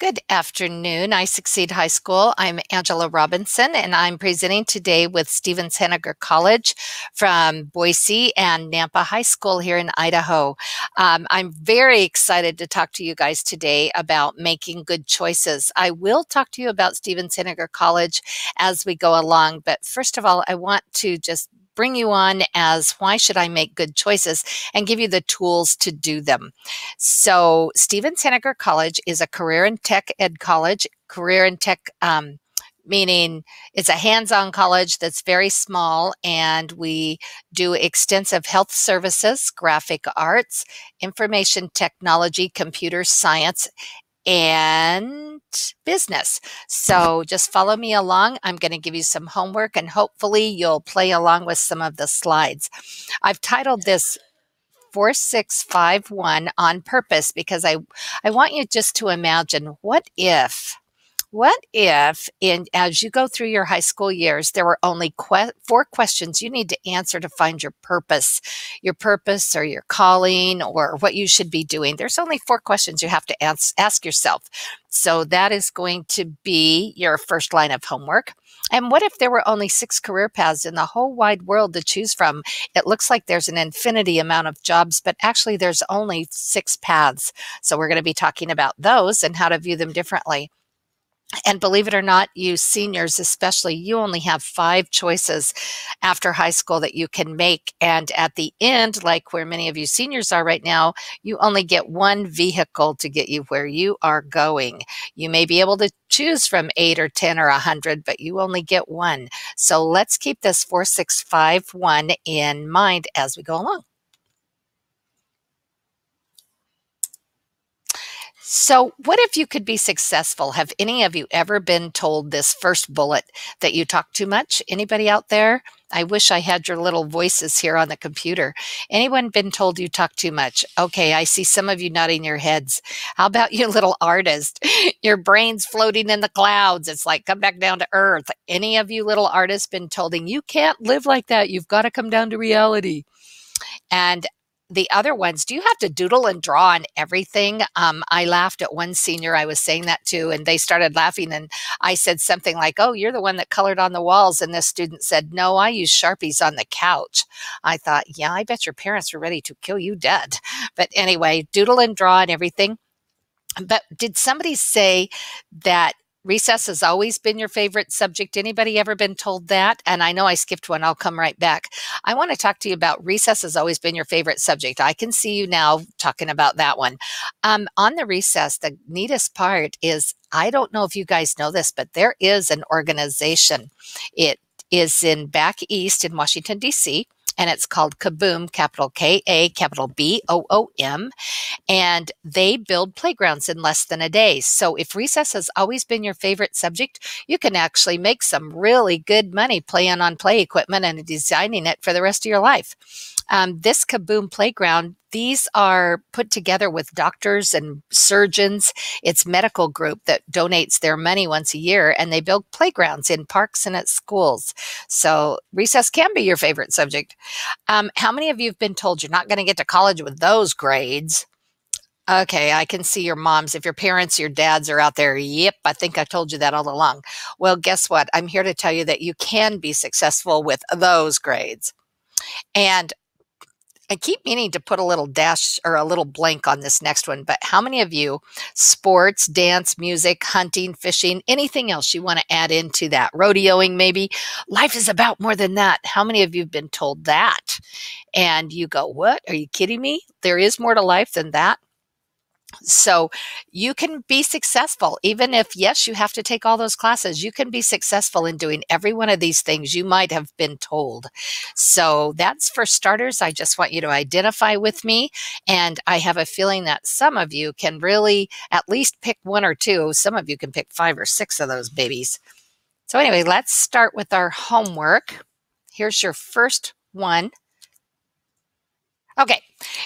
Good afternoon. I Succeed High School. I'm Angela Robinson, and I'm presenting today with Stevens Henager College from Boise and Nampa High School here in Idaho. Um, I'm very excited to talk to you guys today about making good choices. I will talk to you about Stevens Henager College as we go along, but first of all, I want to just bring you on as why should I make good choices and give you the tools to do them. So, Stevens Henager College is a career and tech ed college, career and tech. Um, meaning it's a hands-on college that's very small and we do extensive health services graphic arts information technology computer science and business. So just follow me along. I'm going to give you some homework and hopefully you'll play along with some of the slides. I've titled this 4651 on purpose because I, I want you just to imagine what if what if, in as you go through your high school years, there were only que- four questions you need to answer to find your purpose, your purpose or your calling or what you should be doing? There's only four questions you have to ask, ask yourself. So that is going to be your first line of homework. And what if there were only six career paths in the whole wide world to choose from? It looks like there's an infinity amount of jobs, but actually there's only six paths. So we're going to be talking about those and how to view them differently. And believe it or not, you seniors, especially, you only have five choices after high school that you can make. And at the end, like where many of you seniors are right now, you only get one vehicle to get you where you are going. You may be able to choose from eight or 10 or a 100, but you only get one. So let's keep this 4651 in mind as we go along. So, what if you could be successful? Have any of you ever been told this first bullet that you talk too much? Anybody out there? I wish I had your little voices here on the computer. Anyone been told you talk too much? Okay, I see some of you nodding your heads. How about you, little artist? Your brain's floating in the clouds. It's like come back down to earth. Any of you little artists been told you can't live like that? You've got to come down to reality. And the other ones, do you have to doodle and draw on everything? Um, I laughed at one senior I was saying that to, and they started laughing. And I said something like, Oh, you're the one that colored on the walls. And this student said, No, I use Sharpies on the couch. I thought, Yeah, I bet your parents were ready to kill you dead. But anyway, doodle and draw and everything. But did somebody say that recess has always been your favorite subject. Anybody ever been told that? And i know i skipped one. I'll come right back. I want to talk to you about recess has always been your favorite subject. I can see you now talking about that one. Um, on the recess the neatest part is i don't know if you guys know this but there is an organization. It is in back east in washington d.c and it's called KaBOOM, capital K A, capital B O O M. And they build playgrounds in less than a day. So if recess has always been your favorite subject, you can actually make some really good money playing on play equipment and designing it for the rest of your life. Um, this KaBOOM playground these are put together with doctors and surgeons. It's medical group that donates their money once a year and they build playgrounds in parks and at schools. So recess can be your favorite subject. Um, how many of you have been told you're not going to get to college with those grades? Okay, I can see your moms. If your parents, your dads are out there, yep, I think I told you that all along. Well, guess what? I'm here to tell you that you can be successful with those grades. And I keep meaning to put a little dash or a little blank on this next one, but how many of you, sports, dance, music, hunting, fishing, anything else you want to add into that? Rodeoing, maybe? Life is about more than that. How many of you have been told that? And you go, What? Are you kidding me? There is more to life than that. So you can be successful, even if, yes, you have to take all those classes. You can be successful in doing every one of these things you might have been told. So that's for starters. I just want you to identify with me. And I have a feeling that some of you can really at least pick one or two. Some of you can pick five or six of those babies. So, anyway, let's start with our homework. Here's your first one. Okay,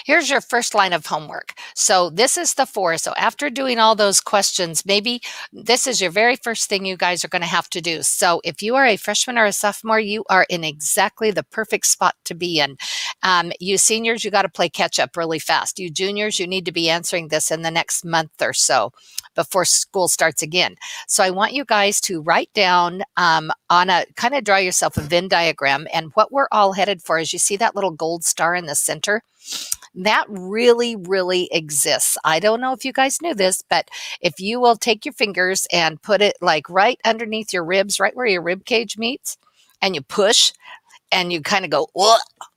Here's your first line of homework. So this is the four. So after doing all those questions, maybe this is your very first thing you guys are going to have to do. So if you are a freshman or a sophomore, you are in exactly the perfect spot to be in. Um, you seniors, you got to play catch up really fast. You juniors, you need to be answering this in the next month or so before school starts again. So I want you guys to write down um, on a kind of draw yourself a Venn diagram and what we're all headed for is you see that little gold star in the center that really, really exists. I don't know if you guys knew this, but if you will take your fingers and put it like right underneath your ribs, right where your rib cage meets, and you push and you kind of go,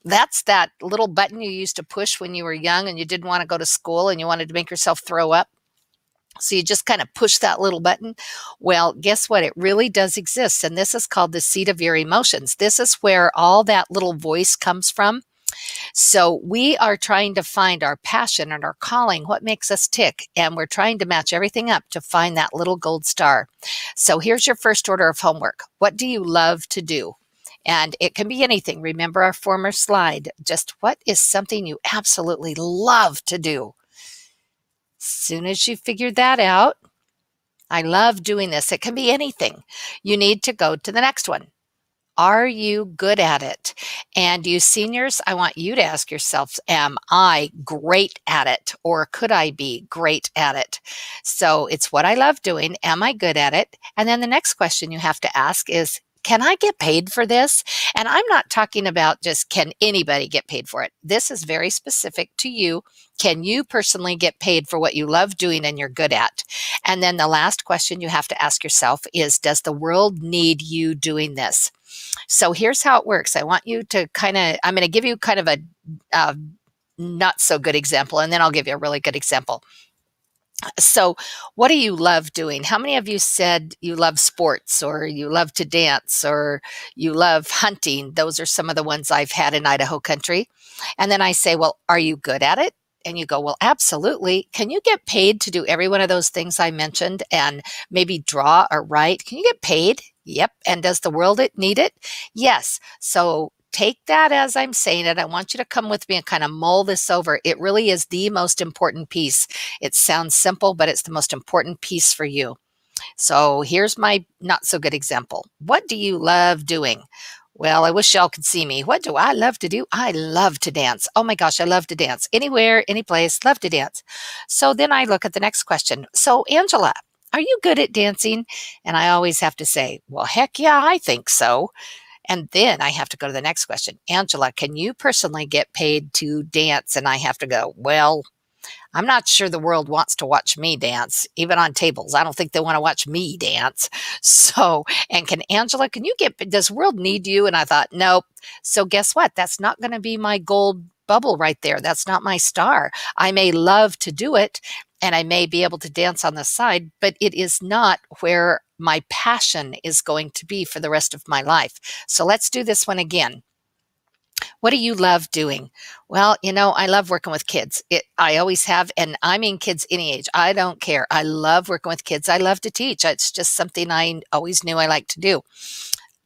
that's that little button you used to push when you were young and you didn't want to go to school and you wanted to make yourself throw up. So you just kind of push that little button. Well, guess what? It really does exist. And this is called the seat of your emotions. This is where all that little voice comes from. So we are trying to find our passion and our calling, what makes us tick. And we're trying to match everything up to find that little gold star. So here's your first order of homework. What do you love to do? And it can be anything. Remember our former slide. Just what is something you absolutely love to do? Soon as you figure that out, I love doing this. It can be anything. You need to go to the next one. Are you good at it? And you seniors, I want you to ask yourselves, am I great at it? Or could I be great at it? So it's what I love doing. Am I good at it? And then the next question you have to ask is, can I get paid for this? And I'm not talking about just can anybody get paid for it. This is very specific to you. Can you personally get paid for what you love doing and you're good at? And then the last question you have to ask yourself is Does the world need you doing this? So here's how it works. I want you to kind of, I'm going to give you kind of a, a not so good example, and then I'll give you a really good example. So, what do you love doing? How many of you said you love sports or you love to dance or you love hunting? Those are some of the ones I've had in Idaho country. And then I say, Well, are you good at it? And you go, Well, absolutely. Can you get paid to do every one of those things I mentioned and maybe draw or write? Can you get paid? Yep. And does the world it need it? Yes. So take that as I'm saying it. I want you to come with me and kind of mull this over. It really is the most important piece. It sounds simple, but it's the most important piece for you. So here's my not so good example. What do you love doing? Well, I wish y'all could see me. What do I love to do? I love to dance. Oh my gosh, I love to dance. Anywhere, any place, love to dance. So then I look at the next question. So, Angela, are you good at dancing? And I always have to say, Well, heck yeah, I think so. And then I have to go to the next question. Angela, can you personally get paid to dance? And I have to go, Well, I'm not sure the world wants to watch me dance, even on tables. I don't think they want to watch me dance. So, and can Angela, can you get, does world need you? And I thought, nope. So guess what? That's not going to be my gold bubble right there. That's not my star. I may love to do it and I may be able to dance on the side, but it is not where my passion is going to be for the rest of my life. So let's do this one again. What do you love doing? Well, you know, I love working with kids. It, I always have, and I mean kids any age. I don't care. I love working with kids. I love to teach. It's just something I always knew I liked to do.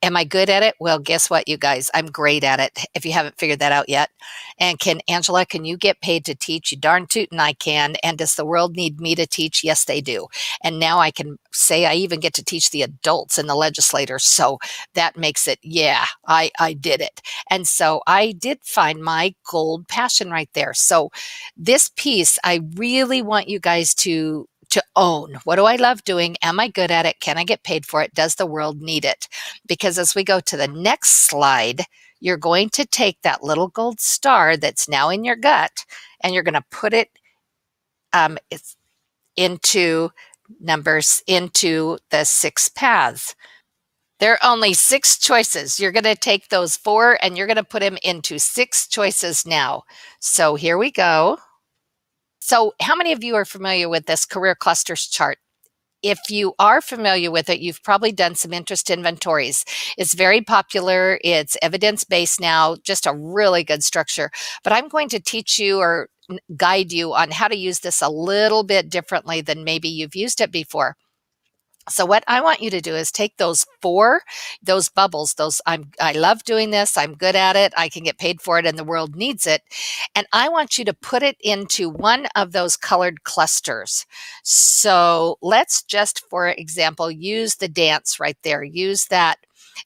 Am I good at it? Well, guess what, you guys? I'm great at it. If you haven't figured that out yet. And can Angela, can you get paid to teach? You darn tootin' I can. And does the world need me to teach? Yes, they do. And now I can say I even get to teach the adults and the legislators. So that makes it, yeah, I, I did it. And so I did find my gold passion right there. So this piece, I really want you guys to to own. What do I love doing? Am I good at it? Can I get paid for it? Does the world need it? Because as we go to the next slide, you're going to take that little gold star that's now in your gut and you're going to put it um, into numbers into the six paths. There are only six choices. You're going to take those four and you're going to put them into six choices now. So here we go. So, how many of you are familiar with this career clusters chart? If you are familiar with it, you've probably done some interest inventories. It's very popular. It's evidence based now, just a really good structure. But I'm going to teach you or guide you on how to use this a little bit differently than maybe you've used it before. So what I want you to do is take those four, those bubbles, those I'm I love doing this, I'm good at it, I can get paid for it and the world needs it. And I want you to put it into one of those colored clusters. So let's just for example use the dance right there. Use that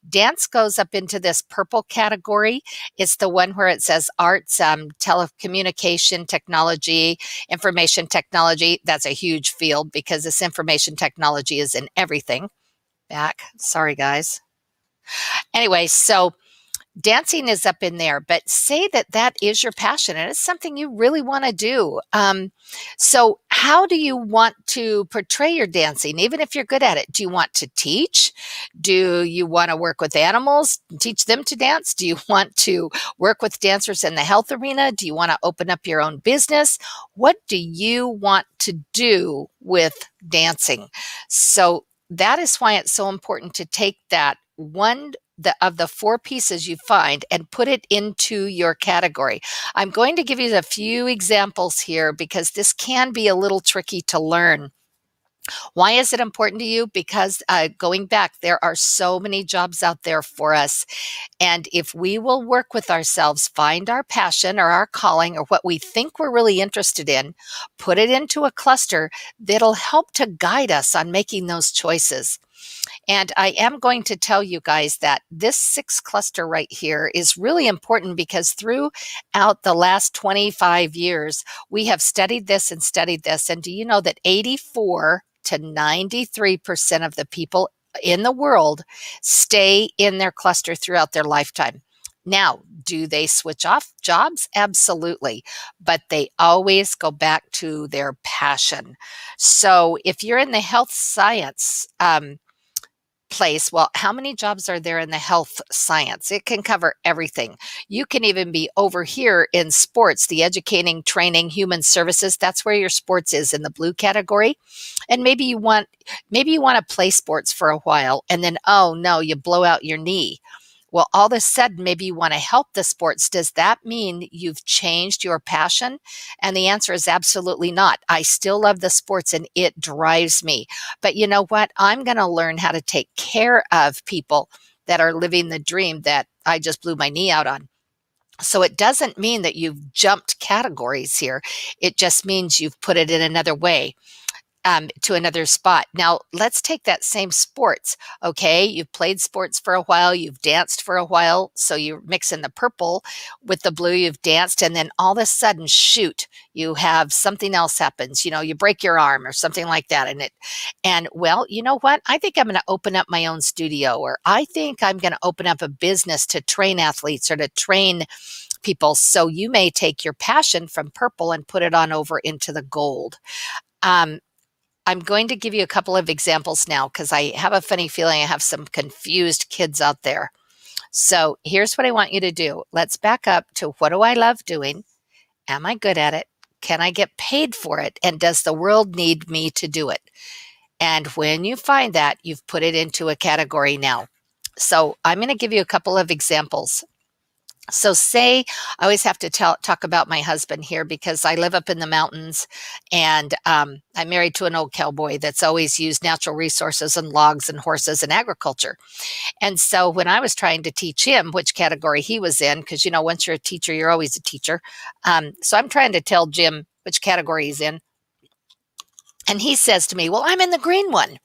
Dance goes up into this purple category. It's the one where it says arts, um, telecommunication technology, information technology. That's a huge field because this information technology is in everything. Back. Sorry, guys. Anyway, so dancing is up in there, but say that that is your passion and it's something you really want to do. Um, so, how do you want to portray your dancing, even if you're good at it? Do you want to teach? Do you want to work with animals, teach them to dance? Do you want to work with dancers in the health arena? Do you want to open up your own business? What do you want to do with dancing? So, that is why it's so important to take that one the, of the four pieces you find and put it into your category. I'm going to give you a few examples here because this can be a little tricky to learn. Why is it important to you? Because uh, going back, there are so many jobs out there for us. And if we will work with ourselves, find our passion or our calling or what we think we're really interested in, put it into a cluster that'll help to guide us on making those choices. And I am going to tell you guys that this six cluster right here is really important because throughout the last 25 years, we have studied this and studied this. And do you know that 84 to 93% of the people in the world stay in their cluster throughout their lifetime? Now, do they switch off jobs? Absolutely. But they always go back to their passion. So if you're in the health science, um, place. Well, how many jobs are there in the health science? It can cover everything. You can even be over here in sports, the educating, training, human services. That's where your sports is in the blue category. And maybe you want maybe you want to play sports for a while and then oh no, you blow out your knee. Well, all of a sudden, maybe you want to help the sports. Does that mean you've changed your passion? And the answer is absolutely not. I still love the sports and it drives me. But you know what? I'm going to learn how to take care of people that are living the dream that I just blew my knee out on. So it doesn't mean that you've jumped categories here. It just means you've put it in another way um, to another spot. Now, let's take that same sports. Okay, you've played sports for a while, you've danced for a while, so you're mixing the purple with the blue, you've danced, and then all of a sudden, shoot, you have something else happens. You know, you break your arm or something like that, and it, and well, you know what? I think I'm going to open up my own studio, or I think I'm going to open up a business to train athletes or to train people. So you may take your passion from purple and put it on over into the gold. Um, I'm going to give you a couple of examples now because I have a funny feeling I have some confused kids out there. So here's what I want you to do. Let's back up to what do I love doing? Am I good at it? Can I get paid for it? And does the world need me to do it? And when you find that, you've put it into a category now. So I'm going to give you a couple of examples. So, say I always have to tell, talk about my husband here because I live up in the mountains and um, I'm married to an old cowboy that's always used natural resources and logs and horses and agriculture. And so, when I was trying to teach him which category he was in, because you know, once you're a teacher, you're always a teacher. Um, so, I'm trying to tell Jim which category he's in. And he says to me, Well, I'm in the green one.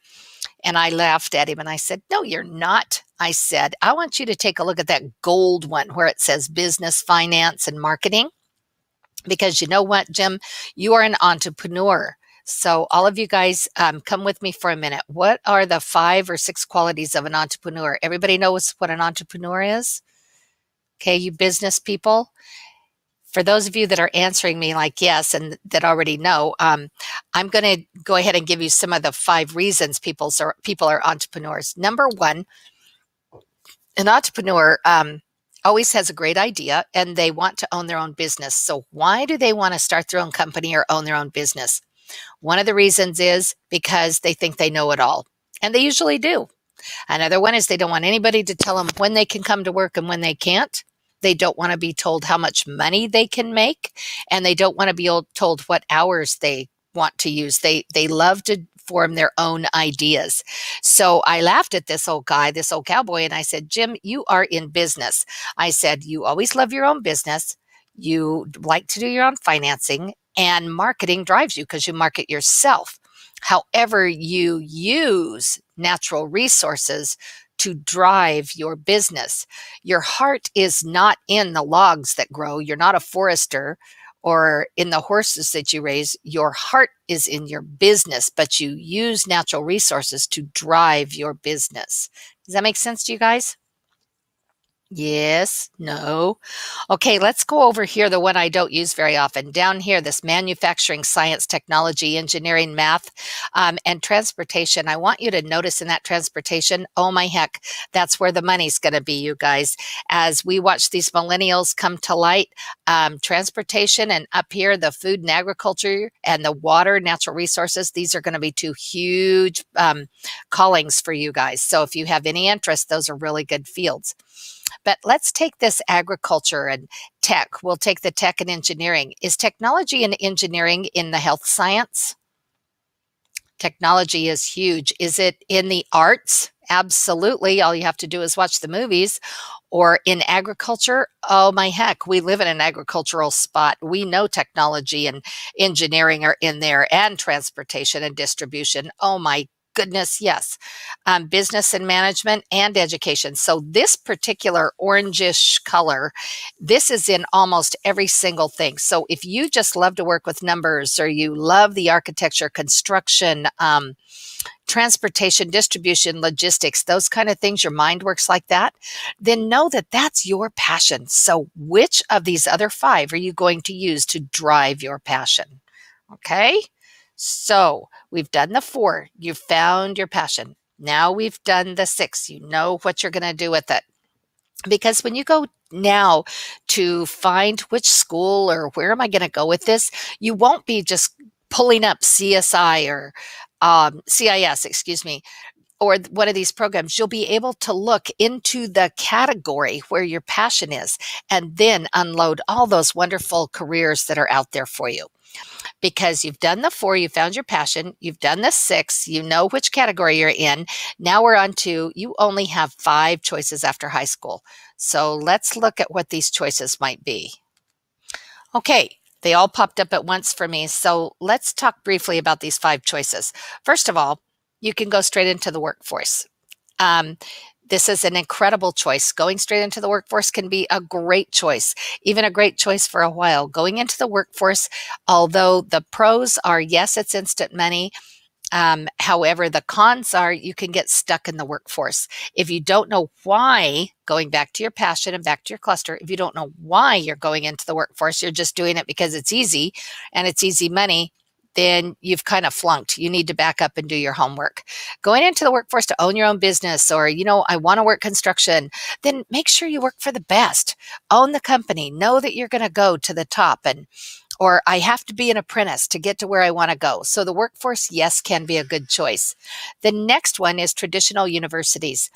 And I laughed at him and I said, No, you're not. I said, I want you to take a look at that gold one where it says business, finance, and marketing. Because you know what, Jim? You are an entrepreneur. So, all of you guys, um, come with me for a minute. What are the five or six qualities of an entrepreneur? Everybody knows what an entrepreneur is? Okay, you business people for those of you that are answering me like yes and that already know, um, I'm going to go ahead and give you some of the five reasons people are people are entrepreneurs. Number one, an entrepreneur um, always has a great idea and they want to own their own business. So why do they want to start their own company or own their own business? One of the reasons is because they think they know it all, and they usually do. Another one is they don't want anybody to tell them when they can come to work and when they can't. They don't want to be told how much money they can make, and they don't want to be told what hours they want to use. They they love to form their own ideas. So I laughed at this old guy, this old cowboy, and I said, Jim, you are in business. I said, you always love your own business. You like to do your own financing and marketing drives you because you market yourself. However, you use natural resources to drive your business. Your heart is not in the logs that grow. You're not a forester or in the horses that you raise. Your heart is in your business, but you use natural resources to drive your business. Does that make sense to you guys? Yes, no. Okay, let's go over here, the one I don't use very often. Down here, this manufacturing, science, technology, engineering, math, um, and transportation. I want you to notice in that transportation, oh my heck, that's where the money's going to be, you guys. As we watch these millennials come to light, um, transportation and up here, the food and agriculture and the water, natural resources, these are going to be two huge um, callings for you guys. So if you have any interest, those are really good fields. But let's take this agriculture and tech. We'll take the tech and engineering. Is technology and engineering in the health science? Technology is huge. Is it in the arts? Absolutely. All you have to do is watch the movies. Or in agriculture? Oh my heck, we live in an agricultural spot. We know technology and engineering are in there and transportation and distribution. Oh my goodness, yes. Um, business and management and education. So this particular orangish color, this is in almost every single thing. So if you just love to work with numbers or you love the architecture, construction, um, transportation, distribution, logistics, those kind of things, your mind works like that, then know that that's your passion. So which of these other five are you going to use to drive your passion? Okay. So we've done the four. You've found your passion. Now we've done the six. You know what you're going to do with it. Because when you go now to find which school or where am I going to go with this, you won't be just pulling up CSI or um, CIS, excuse me, or one of these programs, you'll be able to look into the category where your passion is and then unload all those wonderful careers that are out there for you because you've done the four, you found your passion, you've done the six, you know which category you're in. Now we're on to you only have five choices after high school. So let's look at what these choices might be. Okay, they all popped up at once for me. So let's talk briefly about these five choices. First of all, you can go straight into the workforce. Um, this is an incredible choice. Going straight into the workforce can be a great choice, even a great choice for a while. Going into the workforce, although the pros are yes, it's instant money. Um, however, the cons are you can get stuck in the workforce. If you don't know why, going back to your passion and back to your cluster, if you don't know why you're going into the workforce, you're just doing it because it's easy and it's easy money, then you've kind of flunked. You need to back up and do your homework. Going into the workforce to own your own business or, you know, I want to work construction, then make sure you work for the best. Own the company. Know that you're going to go to the top and or I have to be an apprentice to get to where I want to go. So the workforce, yes, can be a good choice. The next one is traditional universities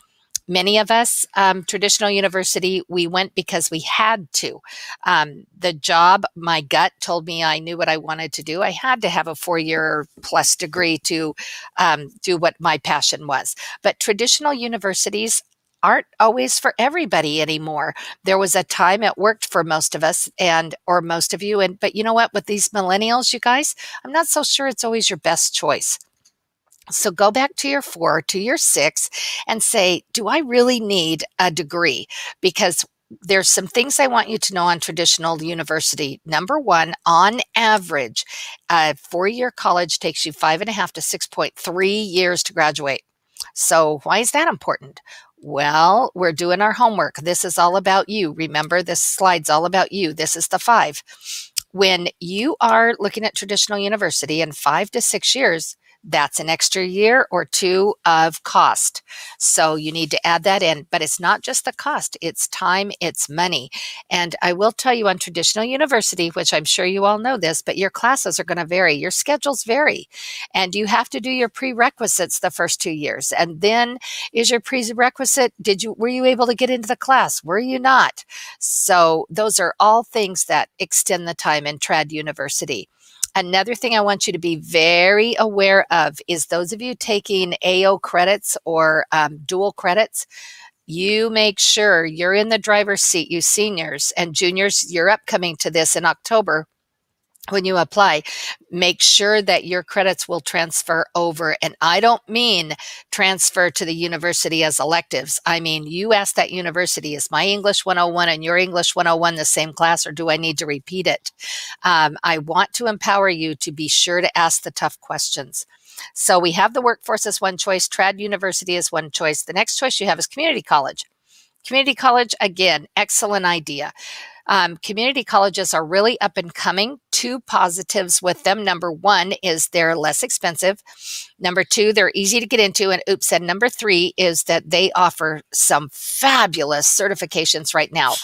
many of us, um, traditional university, we went because we had to. Um, the job, my gut told me I knew what I wanted to do. I had to have a four year plus degree to um, do what my passion was. But traditional universities, aren't always for everybody anymore. There was a time it worked for most of us and or most of you and but you know what with these millennials you guys, I'm not so sure it's always your best choice. So go back to your four, to your six, and say, do I really need a degree? Because there's some things I want you to know on traditional university. Number one, on average, a four year college takes you five and a half to 6.3 years to graduate. So, why is that important? Well, we're doing our homework. This is all about you. Remember, this slide's all about you. This is the five. When you are looking at traditional university in five to six years, that's an extra year or two of cost. So you need to add that in. But it's not just the cost, it's time, it's money. And I will tell you on traditional university, which I'm sure you all know this, but your classes are going to vary, your schedules vary. And you have to do your prerequisites the first two years. And then is your prerequisite, did you were you able to get into the class? Were you not? So those are all things that extend the time in trad university. Another thing I want you to be very aware of is those of you taking AO credits or um, dual credits, you make sure you're in the driver's seat, you seniors and juniors, you're upcoming to this in October when you apply, make sure that your credits will transfer over. And I don't mean transfer to the university as electives. I mean, you ask that university, is my English 101 and your English 101 the same class, or do I need to repeat it? Um, I want to empower you to be sure to ask the tough questions. So we have the workforce as one choice, trad university as one choice. The next choice you have is community college. Community college, again, excellent idea. Um, community colleges are really up and coming. Two positives with them. Number one is they're less expensive. Number two, they're easy to get into. And oops, and number three is that they offer some fabulous certifications right now.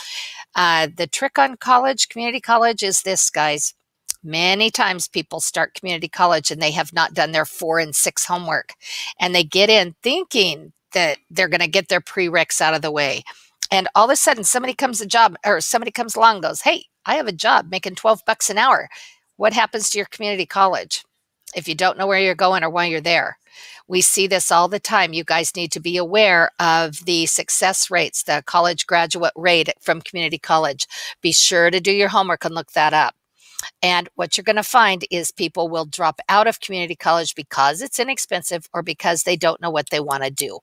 Uh, the trick on college, community college, is this, guys. Many times people start community college and they have not done their four and six homework. And they get in thinking that they're going to get their prereqs out of the way. And all of a sudden somebody comes a job or somebody comes along goes, Hey, I have a job making 12 bucks an hour. What happens to your community college if you don't know where you're going or why you're there? We see this all the time. You guys need to be aware of the success rates, the college graduate rate from community college. Be sure to do your homework and look that up. And what you're going to find is people will drop out of community college because it's inexpensive or because they don't know what they want to do.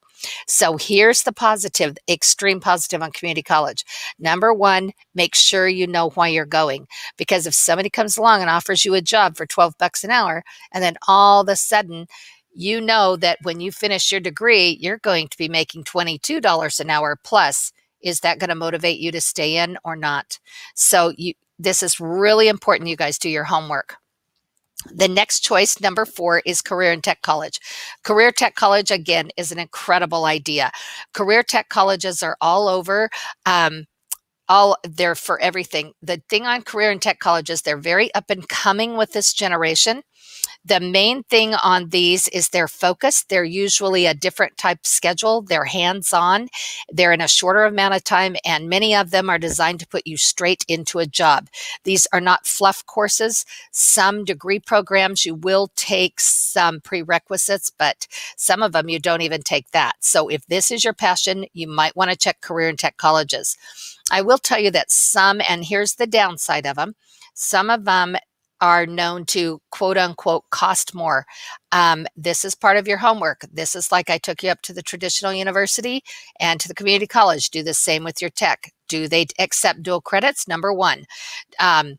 So here's the positive, extreme positive on community college. Number one, make sure you know why you're going. Because if somebody comes along and offers you a job for 12 bucks an hour, and then all of a sudden, you know that when you finish your degree, you're going to be making $22 an hour plus. Is that going to motivate you to stay in or not? So you this is really important. You guys do your homework. The next choice, number four, is Career and Tech College. Career Tech College, again, is an incredible idea. Career Tech colleges are all over. Um, all they're for everything. The thing on career and tech colleges, they're very up and coming with this generation. The main thing on these is their focus. They're usually a different type schedule. They're hands on. They're in a shorter amount of time, and many of them are designed to put you straight into a job. These are not fluff courses. Some degree programs you will take some prerequisites, but some of them you don't even take that. So if this is your passion, you might want to check career and tech colleges. I will tell you that some, and here's the downside of them, some of them are known to quote unquote cost more. Um, this is part of your homework. This is like I took you up to the traditional university and to the community college. Do the same with your tech. Do they accept dual credits? Number one. Um,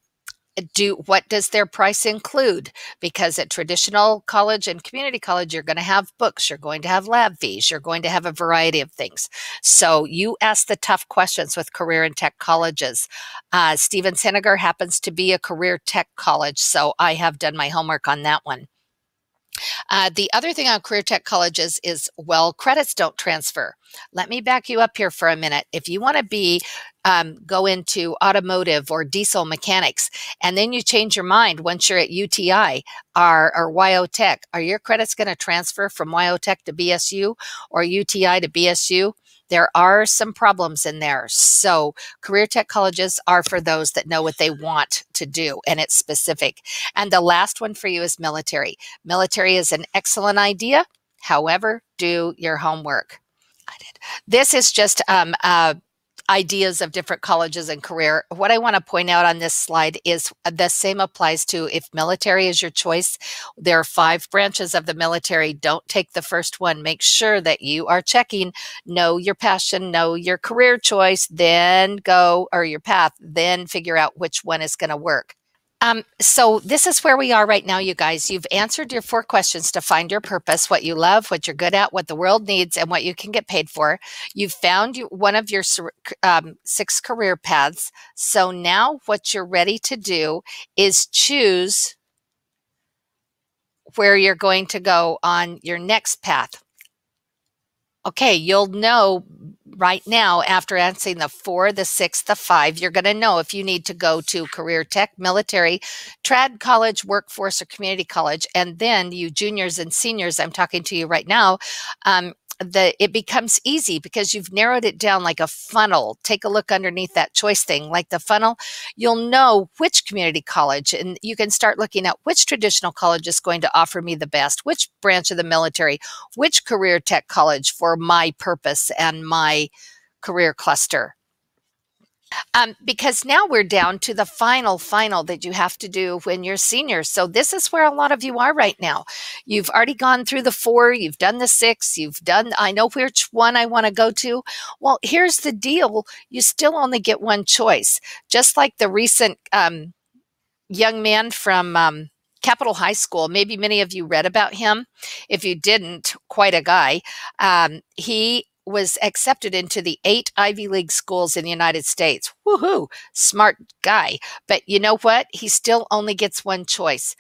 do what does their price include? Because at traditional college and community college you're going to have books you're going to have lab fees you're going to have a variety of things. So you ask the tough questions with career and tech colleges. Uh, Stevens Henager happens to be a career tech college so i have done my homework on that one uh, the other thing on career tech colleges is, well, credits don't transfer. Let me back you up here for a minute. If you want to be um, go into automotive or diesel mechanics, and then you change your mind once you're at UTI or, or WyoTech, are your credits going to transfer from WyoTech to BSU or UTI to BSU? There are some problems in there. So, career tech colleges are for those that know what they want to do and it's specific. And the last one for you is military. Military is an excellent idea. However, do your homework. I did. This is just um, uh, ideas of different colleges and career. What I want to point out on this slide is uh, the same applies to if military is your choice. There are five branches of the military. Don't take the first one. Make sure that you are checking, know your passion, know your career choice, then go or your path, then figure out which one is going to work. Um, so this is where we are right now, you guys. You've answered your four questions to find your purpose, what you love, what you're good at, what the world needs, and what you can get paid for. You've found one of your um, six career paths. So now what you're ready to do is choose where you're going to go on your next path. Okay, you'll know right now, after answering the four, the six, the five, you're going to know if you need to go to career tech, military, trad college, workforce, or community college. And then you juniors and seniors, I'm talking to you right now. Um, the it becomes easy because you've narrowed it down like a funnel. Take a look underneath that choice thing, like the funnel. You'll know which community college, and you can start looking at which traditional college is going to offer me the best, which branch of the military, which career tech college for my purpose and my career cluster um, because now we're down to the final, final that you have to do when you're senior. So this is where a lot of you are right now. You've already gone through the four, you've done the six, you've done, I know which one I want to go to. Well, here's the deal you still only get one choice. Just like the recent um, young man from, um, Capital High School. Maybe many of you read about him. If you didn't, quite a guy. Um, he was accepted into the eight Ivy League schools in the United States. Woohoo! Smart guy. But you know what? He still only gets one choice.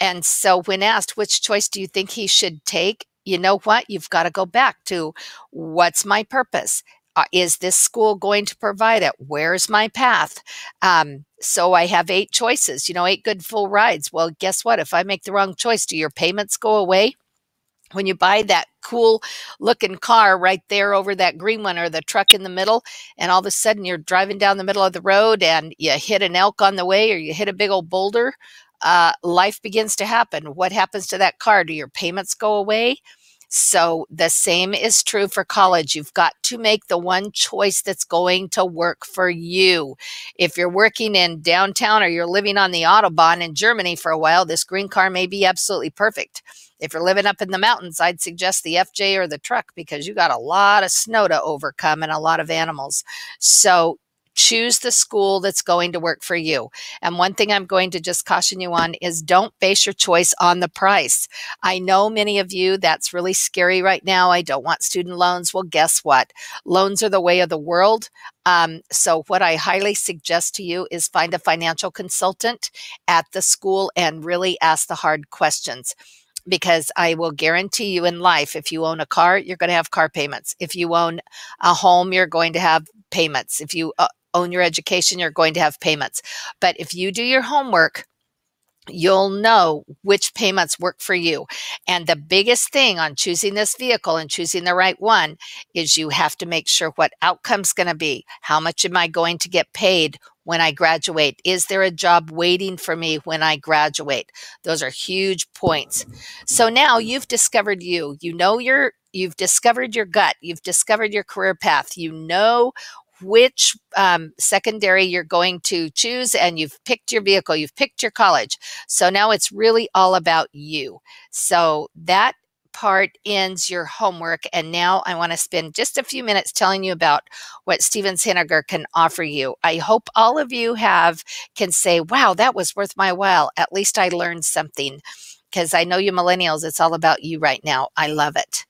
And so, when asked which choice do you think he should take, you know what? You've got to go back to what's my purpose? Uh, is this school going to provide it? Where's my path? Um, so I have eight choices, you know, eight good full rides. Well, guess what? If I make the wrong choice, do your payments go away? When you buy that cool looking car right there over that green one or the truck in the middle and all of a sudden you're driving down the middle of the road and you hit an elk on the way or you hit a big old boulder uh, life begins to happen what happens to that car do your payments go away so the same is true for college. You've got to make the one choice that's going to work for you. If you're working in downtown or you're living on the Autobahn in Germany for a while, this green car may be absolutely perfect. If you're living up in the mountains, I'd suggest the FJ or the truck because you got a lot of snow to overcome and a lot of animals. So choose the school that's going to work for you. And one thing I'm going to just caution you on is don't base your choice on the price. I know many of you that's really scary right now. I don't want student loans. Well, guess what? Loans are the way of the world. Um, so, what I highly suggest to you is find a financial consultant at the school and really ask the hard questions because I will guarantee you in life, if you own a car, you're going to have car payments. If you own a home, you're going to have payments. If you uh, own your education, you're going to have payments. But if you do your homework, you'll know which payments work for you. And the biggest thing on choosing this vehicle and choosing the right one is you have to make sure what outcome's going to be. How much am I going to get paid when I graduate? Is there a job waiting for me when I graduate? Those are huge points. So now you've discovered you. You know your you've discovered your gut. You've discovered your career path. You know which um, secondary you're going to choose and you've picked your vehicle, you've picked your college. So now it's really all about you. So that part ends your homework. And now I want to spend just a few minutes telling you about what Stevens Henager can offer you. I hope all of you have can say, wow, that was worth my while. At least I learned something because I know you millennials, it's all about you right now. I love it.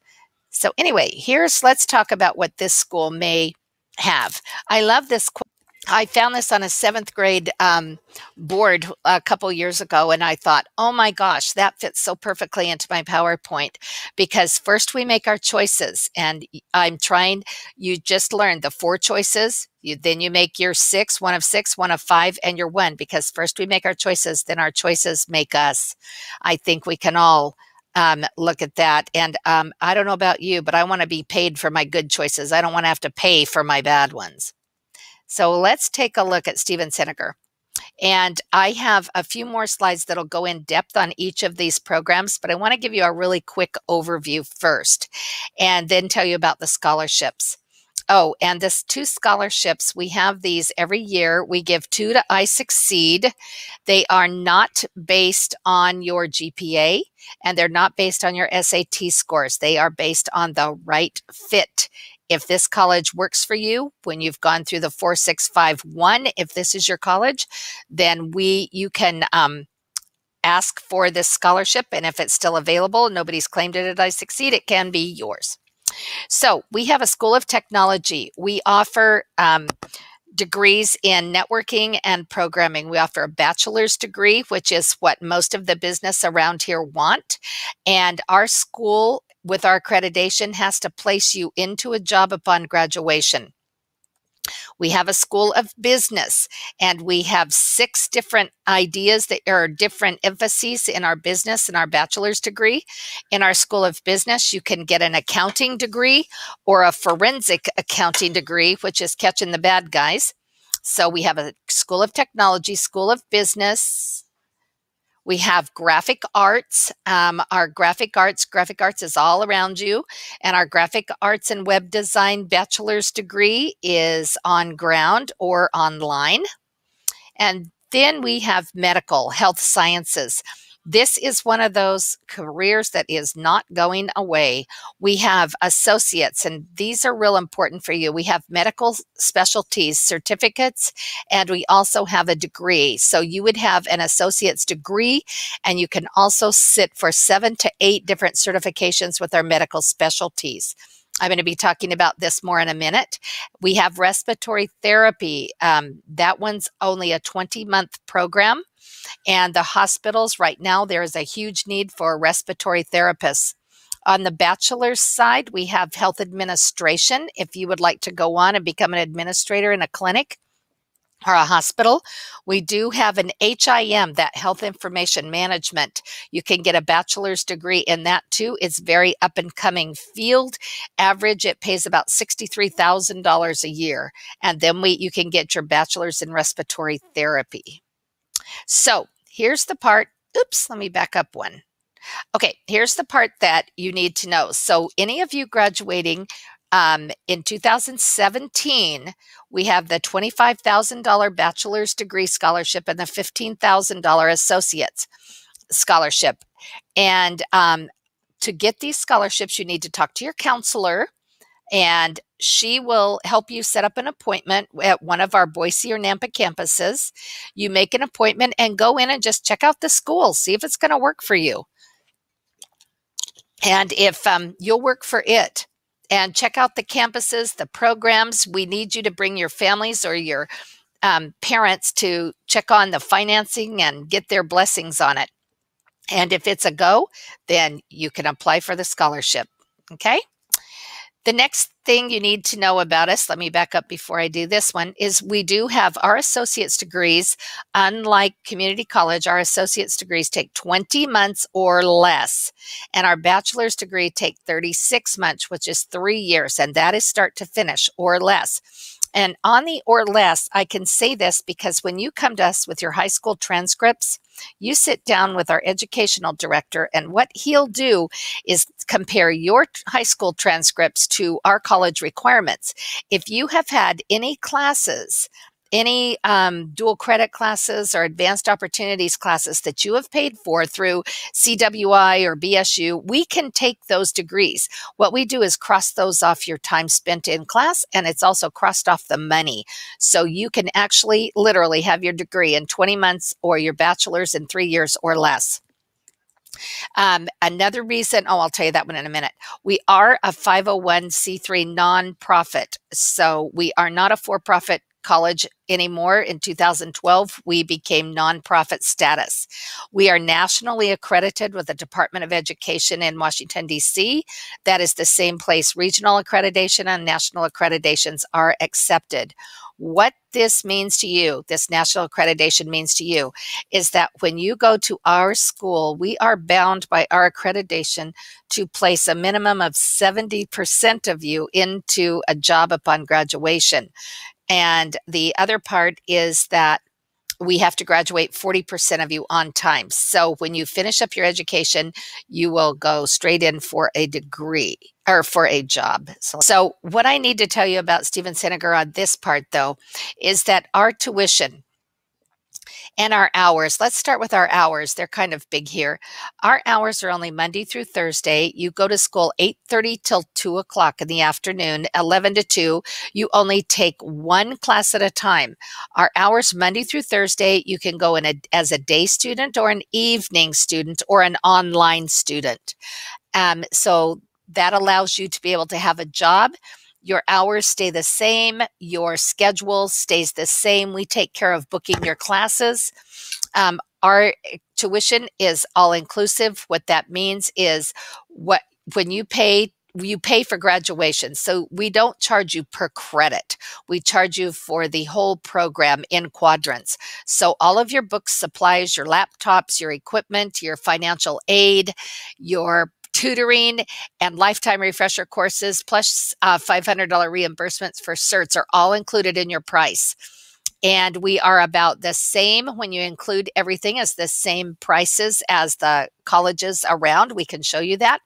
So anyway, here's let's talk about what this school may have. I love this quote. I found this on a seventh grade um, board a couple years ago, and I thought, oh my gosh, that fits so perfectly into my PowerPoint because first we make our choices, and I'm trying, you just learned the four choices. You, then you make your six, one of six, one of five, and your one because first we make our choices, then our choices make us. I think we can all um, look at that. And um, I don't know about you, but I want to be paid for my good choices. I don't want to have to pay for my bad ones. So let's take a look at Stevens Henager. And I have a few more slides that'll go in depth on each of these programs, but I want to give you a really quick overview first and then tell you about the scholarships. Oh, and this two scholarships, we have these every year. We give two to I Succeed. They are not based on your GPA and they're not based on your SAT scores. They are based on the right fit. If this college works for you, when you've gone through the 4651, if this is your college, then we you can um, ask for this scholarship. And if it's still available, nobody's claimed it at I Succeed, it can be yours. So we have a School of Technology. We offer um, degrees in networking and programming. We offer a bachelor's degree, which is what most of the business around here want. And our school, with our accreditation, has to place you into a job upon graduation. We have a school of business and we have six different ideas that are different emphases in our business and our bachelor's degree. In our school of business, you can get an accounting degree or a forensic accounting degree, which is catching the bad guys. So we have a school of technology, school of business, we have graphic arts. Um, our graphic arts, graphic arts is all around you. And our graphic arts and web design bachelor's degree is on ground or online. And then we have medical health sciences. This is one of those careers that is not going away. We have associates, and these are real important for you. We have medical specialties certificates, and we also have a degree. So you would have an associate's degree, and you can also sit for seven to eight different certifications with our medical specialties. I'm going to be talking about this more in a minute. We have respiratory therapy. Um, that one's only a 20 month program. And the hospitals right now, there is a huge need for respiratory therapists. On the bachelor's side, we have health administration. If you would like to go on and become an administrator in a clinic, or a hospital. We do have an HIM, that health information management. You can get a bachelor's degree in that too. It's very up and coming field. Average, it pays about $63,000 a year. And then we, you can get your bachelor's in respiratory therapy. So here's the part. Oops, let me back up one. Okay, here's the part that you need to know. So, any of you graduating um, in 2017, we have the $25,000 bachelor's degree scholarship and the $15,000 associate's scholarship. And um, to get these scholarships, you need to talk to your counselor and she will help you set up an appointment at one of our Boise or Nampa campuses. You make an appointment and go in and just check out the school, see if it's going to work for you. And if um, you'll work for it, and check out the campuses, the programs. We need you to bring your families or your um, parents to check on the financing and get their blessings on it. And if it's a go, then you can apply for the scholarship. Okay. The next thing you need to know about us, let me back up before I do this one, is we do have our associate's degrees. Unlike community college, our associate's degrees take 20 months or less. And our bachelor's degree take 36 months, which is three years. And that is start to finish or less. And on the or less, I can say this because when you come to us with your high school transcripts, you sit down with our educational director, and what he'll do is compare your high school transcripts to our college requirements. If you have had any classes any um, dual credit classes or advanced opportunities classes that you have paid for through CWI or BSU, we can take those degrees. What we do is cross those off your time spent in class, and it's also crossed off the money. So you can actually literally have your degree in 20 months or your bachelor's in three years or less. Um, another reason, oh, I'll tell you that one in a minute. We are a 501c3 nonprofit. So we are not a for profit college anymore. In 2012, we became nonprofit status. We are nationally accredited with the Department of Education in Washington, D.C. That is the same place regional accreditation and national accreditations are accepted. What this means to you, this national accreditation means to you, is that when you go to our school, we are bound by our accreditation to place a minimum of 70% of you into a job upon graduation. And the other part is that we have to graduate 40% of you on time. So when you finish up your education, you will go straight in for a degree or for a job. So, so what I need to tell you about Stevens Henager on this part, though, is that our tuition and our hours. Let's start with our hours. They're kind of big here. Our hours are only Monday through Thursday. You go to school 8.30 till 2 o'clock in the afternoon, 11 to 2. You only take one class at a time. Our hours Monday through Thursday, you can go in a, as a day student or an evening student or an online student. Um, so that allows you to be able to have a job your hours stay the same, your schedule stays the same. We take care of booking your classes. Um, our eh, tuition is all inclusive. What that means is what when you pay you pay for graduation. So we don't charge you per credit. We charge you for the whole program in quadrants. So all of your books, supplies, your laptops, your equipment, your financial aid, your tutoring and lifetime refresher courses plus uh, $500 reimbursements for certs are all included in your price. And we are about the same when you include everything as the same prices as the colleges around. We can show you that.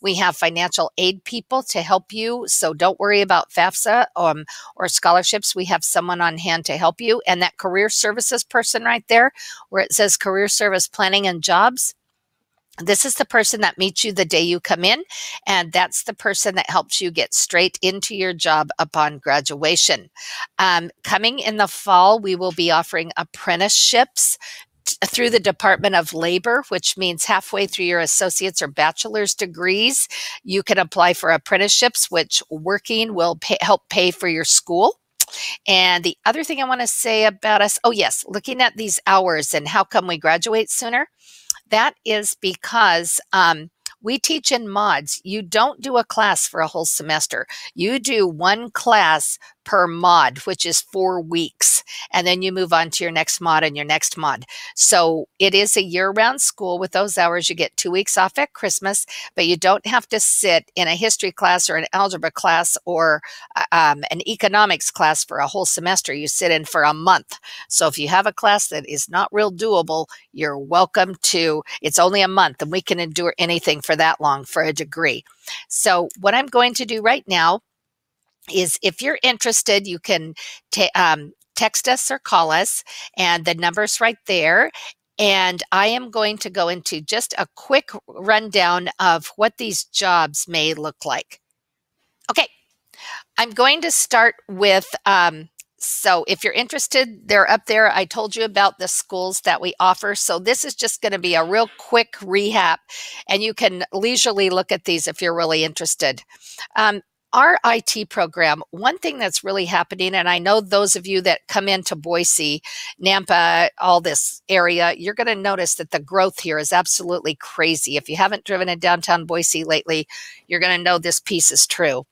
We have financial aid people to help you so don't worry about fafsa um, or scholarships. We have someone on hand to help you. And that career services person right there where it says career service planning and jobs this is the person that meets you the day you come in, and that's the person that helps you get straight into your job upon graduation. Um, coming in the fall, we will be offering apprenticeships through the Department of Labor, which means halfway through your associate's or bachelor's degrees, you can apply for apprenticeships, which working will pay, help pay for your school. And the other thing I want to say about us oh, yes, looking at these hours and how come we graduate sooner. That is because um, we teach in mods. You don't do a class for a whole semester. You do one class per mod, which is four weeks. And then you move on to your next mod and your next mod. So it is a year round school with those hours. You get two weeks off at Christmas, but you don't have to sit in a history class or an algebra class or uh, um, an economics class for a whole semester. You sit in for a month. So if you have a class that is not real doable, you're welcome to, it's only a month and we can endure anything for that long for a degree. So what I'm going to do right now is if you're interested, you can um, text us or call us, and the number's right there. And I am going to go into just a quick rundown of what these jobs may look like. Okay, I'm going to start with. Um, so, if you're interested, they're up there. I told you about the schools that we offer. So, this is just going to be a real quick rehab, and you can leisurely look at these if you're really interested. Um, our IT program, one thing that's really happening, and I know those of you that come into Boise, Nampa, all this area, you're going to notice that the growth here is absolutely crazy. If you haven't driven in downtown Boise lately, you're going to know this piece is true.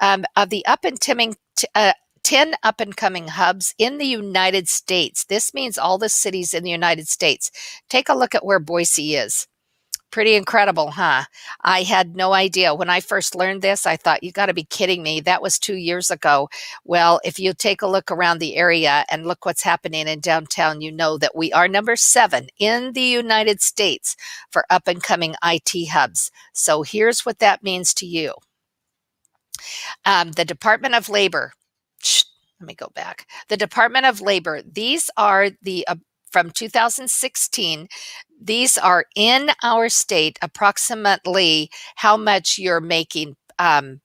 Um, of the up and coming, uh, 10 up and coming hubs in the United States. This means all the cities in the United States. Take a look at where Boise is. Pretty incredible, huh? I had no idea. When I first learned this, I thought, you got to be kidding me. That was two years ago. Well, if you take a look around the area and look what's happening in downtown, you know that we are number seven in the United States for up and coming IT hubs. So here's what that means to you um, the Department of Labor. Let me go back. The Department of Labor, these are the uh, from 2016 these are in our state approximately how much you're making um,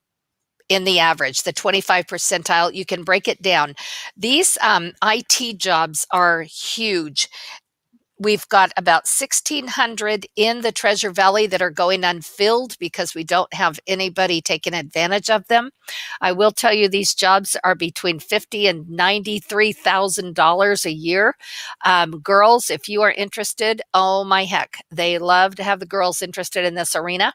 in the average, the 25 percentile. You can break it down. These um, IT jobs are huge. We've got about 1,600 in the Treasure Valley that are going unfilled because we don't have anybody taking advantage of them. I will tell you these jobs are between fifty and ninety-three thousand dollars a year. Um, girls, if you are interested, oh my heck, they love to have the girls interested in this arena.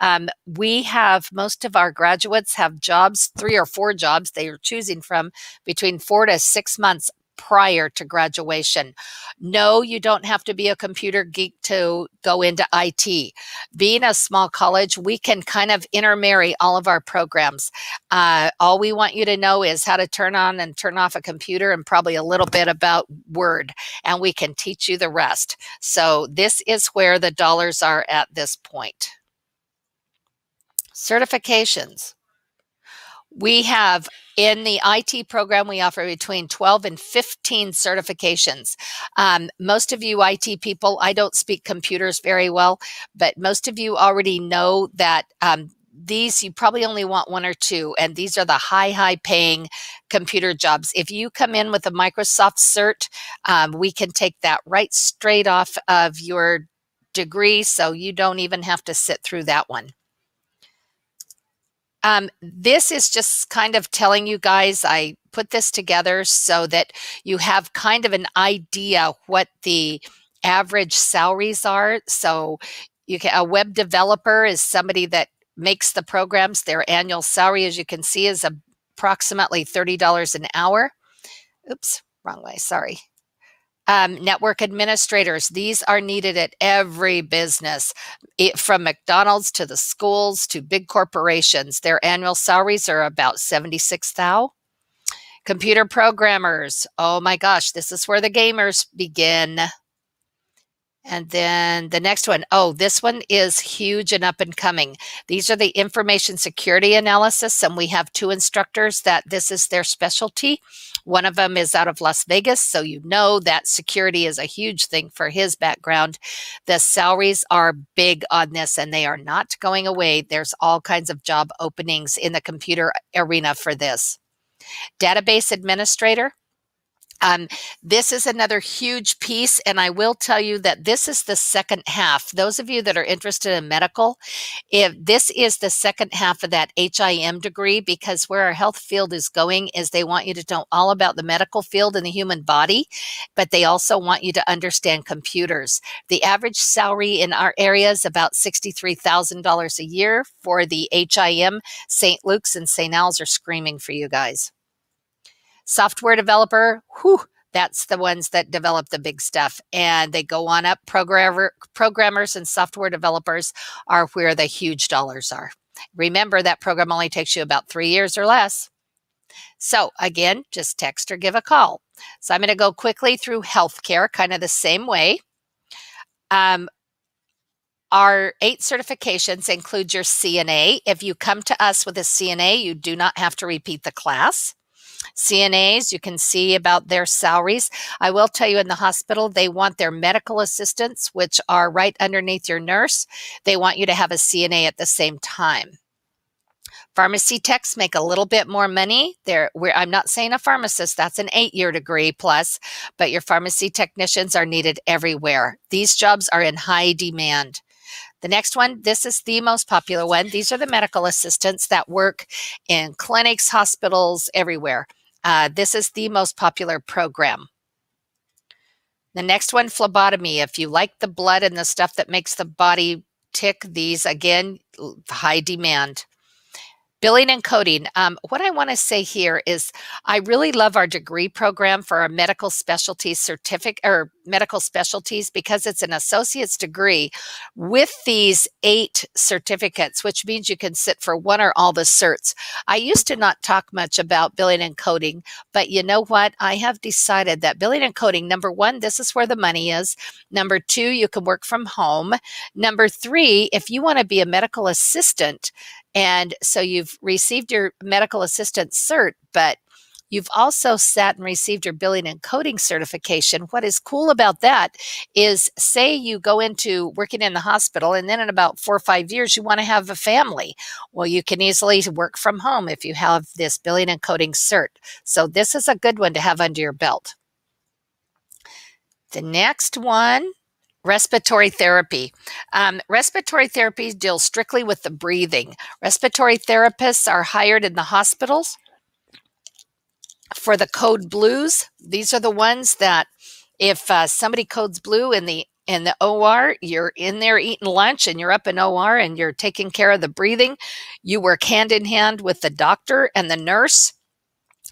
Um, we have most of our graduates have jobs, three or four jobs they are choosing from between four to six months prior to graduation. No, you don't have to be a computer geek to go into IT. Being a small college, we can kind of intermarry all of our programs. Uh, all we want you to know is how to turn on and turn off a computer and probably a little bit about Word, and we can teach you the rest. So, this is where the dollars are at this point. Certifications. We have in the IT program, we offer between 12 and 15 certifications. Um, most of you IT people, I don't speak computers very well, but most of you already know that um, these you probably only want one or two and these are the high high paying computer jobs if you come in with a microsoft cert um, we can take that right straight off of your degree so you don't even have to sit through that one um, this is just kind of telling you guys, I put this together so that you have kind of an idea what the average salaries are. So you can, a web developer is somebody that makes the programs. Their annual salary, as you can see, is approximately $30 an hour. Oops, wrong way, sorry. Um, network administrators, these are needed at every business, it, from McDonald's to the schools to big corporations. Their annual salaries are about 76,000. Computer programmers, oh my gosh, this is where the gamers begin. And then the next one, oh, this one is huge and up and coming. These are the information security analysis, and we have two instructors that this is their specialty. One of them is out of Las Vegas, so you know that security is a huge thing for his background. The salaries are big on this, and they are not going away. There's all kinds of job openings in the computer arena for this. Database administrator, um, this is another huge piece, and I will tell you that this is the second half. Those of you that are interested in medical, if this is the second half of that HIM degree, because where our health field is going is they want you to know all about the medical field and the human body, but they also want you to understand computers. The average salary in our area is about $63,000 a year for the HIM. St. Luke's and St. Al's are screaming for you guys. Software developer, whew, that's the ones that develop the big stuff. And they go on up. Programmer programmers and software developers are where the huge dollars are. Remember that program only takes you about three years or less. So again just text or give a call. So i'm going to go quickly through healthcare kind of the same way. Um, our eight certifications include your cna if you come to us with a cna you do not have to repeat the class CNAs, you can see about their salaries. I will tell you in the hospital, they want their medical assistants, which are right underneath your nurse. They want you to have a CNA at the same time. Pharmacy techs make a little bit more money. There, I'm not saying a pharmacist, that's an eight year degree plus, but your pharmacy technicians are needed everywhere. These jobs are in high demand. The next one, this is the most popular one. These are the medical assistants that work in clinics, hospitals, everywhere. Uh, this is the most popular program. The next one, phlebotomy. If you like the blood and the stuff that makes the body tick, these again, high demand. Billing and coding. Um, what I want to say here is I really love our degree program for our medical specialties certificate or medical specialties because it's an associate's degree with these eight certificates, which means you can sit for one or all the certs. I used to not talk much about billing and coding, but you know what? I have decided that billing and coding, number one, this is where the money is. Number two, you can work from home. Number three, if you want to be a medical assistant, and so you've received your medical assistant cert, but You've also sat and received your billing and coding certification. What is cool about that is say you go into working in the hospital and then in about four or five years you want to have a family. Well, you can easily work from home if you have this billing and coding cert. So this is a good one to have under your belt. The next one Respiratory therapy. Um, respiratory therapy deals strictly with the breathing. Respiratory therapists are hired in the hospitals for the code blues. These are the ones that if uh, somebody codes blue in the in the OR, you're in there eating lunch and you're up in OR and you're taking care of the breathing. You work hand in hand with the doctor and the nurse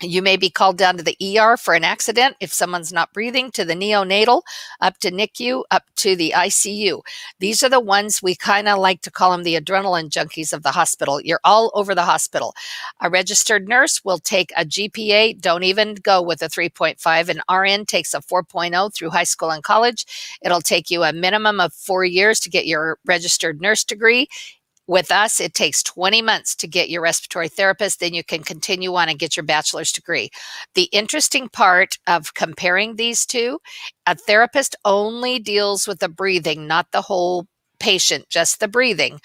you may be called down to the ER for an accident if someone's not breathing, to the neonatal, up to NICU, up to the ICU. These are the ones we kind of like to call them the adrenaline junkies of the hospital. You're all over the hospital. A registered nurse will take a GPA, don't even go with a 3.5. An RN takes a 4.0 through high school and college. It'll take you a minimum of four years to get your registered nurse degree. With us, it takes 20 months to get your respiratory therapist. Then you can continue on and get your bachelor's degree. The interesting part of comparing these two, a therapist only deals with the breathing, not the whole patient, just the breathing.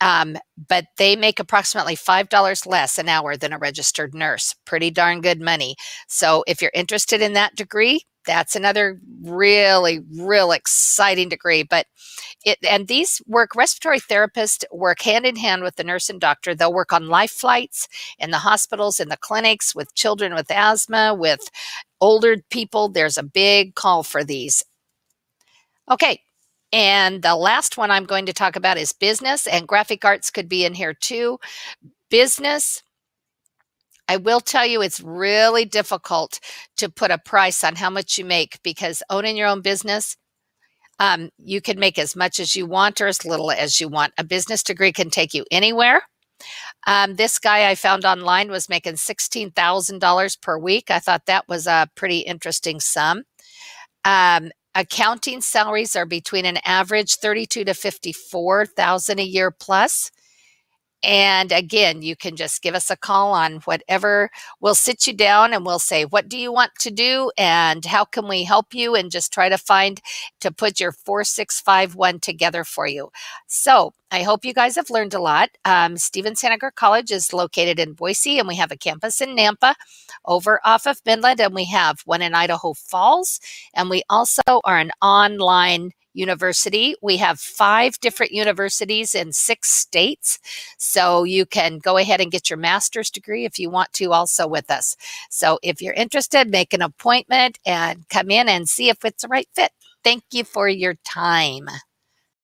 Um, but they make approximately $5 less an hour than a registered nurse. Pretty darn good money. So if you're interested in that degree, that's another really, real exciting degree. But it, and these work, respiratory therapists work hand in hand with the nurse and doctor. They'll work on life flights in the hospitals, in the clinics, with children with asthma, with older people. There's a big call for these. Okay, And the last one I'm going to talk about is business, and graphic arts could be in here too. Business, I will tell you it's really difficult to put a price on how much you make because owning your own business, um, you can make as much as you want or as little as you want. A business degree can take you anywhere. Um, this guy I found online was making $16,000 per week. I thought that was a pretty interesting sum. Um, accounting salaries are between an average 32 to 54,000 a year plus. And again, you can just give us a call on whatever. We'll sit you down and we'll say, What do you want to do? And how can we help you? And just try to find to put your 4651 together for you. So I hope you guys have learned a lot. Um, Stevens Henager College is located in Boise, and we have a campus in Nampa over off of Midland, and we have one in Idaho Falls. And we also are an online University. We have five different universities in six states. So you can go ahead and get your master's degree if you want to also with us. So if you're interested, make an appointment and come in and see if it's the right fit. Thank you for your time.